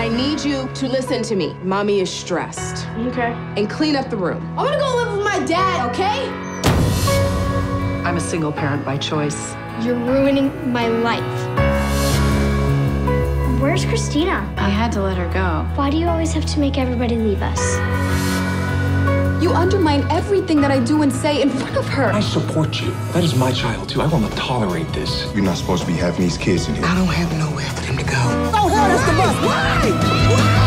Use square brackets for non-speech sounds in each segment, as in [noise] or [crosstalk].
I need you to listen to me. Mommy is stressed. Okay. And clean up the room. I'm gonna go live with my dad, okay? I'm a single parent by choice. You're ruining my life. Where's Christina? I had to let her go. Why do you always have to make everybody leave us? You undermine everything that I do and say in front of her. I support you. That is my child, too. I will not tolerate this. You're not supposed to be having these kids in here. I don't have nowhere for them to go. Oh, hell, that's the bus. Why? Why?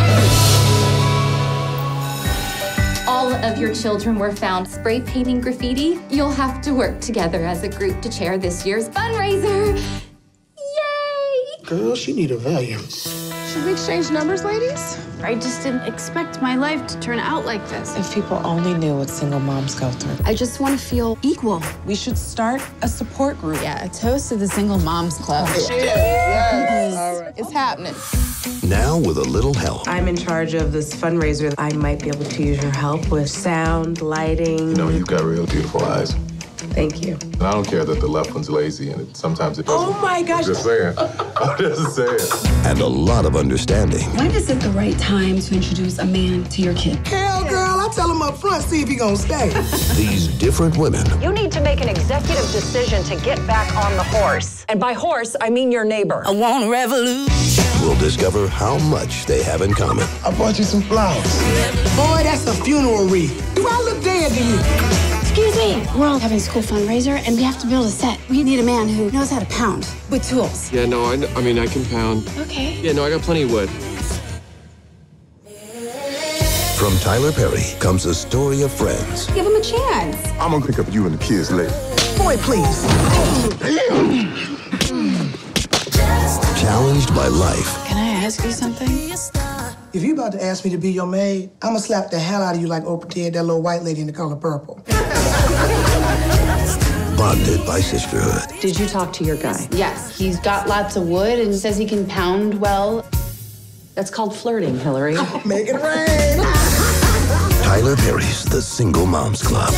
All of your children were found spray painting graffiti. You'll have to work together as a group to chair this year's fundraiser. Yay! Girl, she need a Valium. Should we exchange numbers, ladies? I just didn't expect my life to turn out like this. If people only knew what single moms go through. I just want to feel equal. We should start a support group. Yeah, a toast to the Single Moms Club. Oh, yes. yes. All right. It's happening. Now, with a little help. I'm in charge of this fundraiser. I might be able to use your help with sound, lighting. You know, you've got real beautiful eyes. Thank you. And I don't care that the left one's lazy and it, sometimes it doesn't. Oh my gosh. Just saying. [laughs] I'm just saying. And a lot of understanding. When is it the right time to introduce a man to your kid? Hell, girl, I tell him up front, see if he gonna stay. [laughs] These different women. You need to make an executive decision to get back on the horse. And by horse, I mean your neighbor. I want a revolution. We'll discover how much they have in common. I bought you some flowers. Boy, that's a funeral wreath. Do I look dead to you? Excuse me. We're all having a school fundraiser, and we have to build a set. We need a man who knows how to pound with tools. Yeah, no, I, I mean, I can pound. Okay. Yeah, no, I got plenty of wood. From Tyler Perry comes a story of friends. Give him a chance. I'm gonna pick up you and the kids later. Boy, please. Challenged by life. Can I ask you something? If you about to ask me to be your maid, I'ma slap the hell out of you like Oprah did that little white lady in the color purple. Bonded by sisterhood. Did you talk to your guy? Yes, he's got lots of wood and says he can pound well. That's called flirting, Hillary. [laughs] Make it rain. Tyler Perry's The Single Moms Club.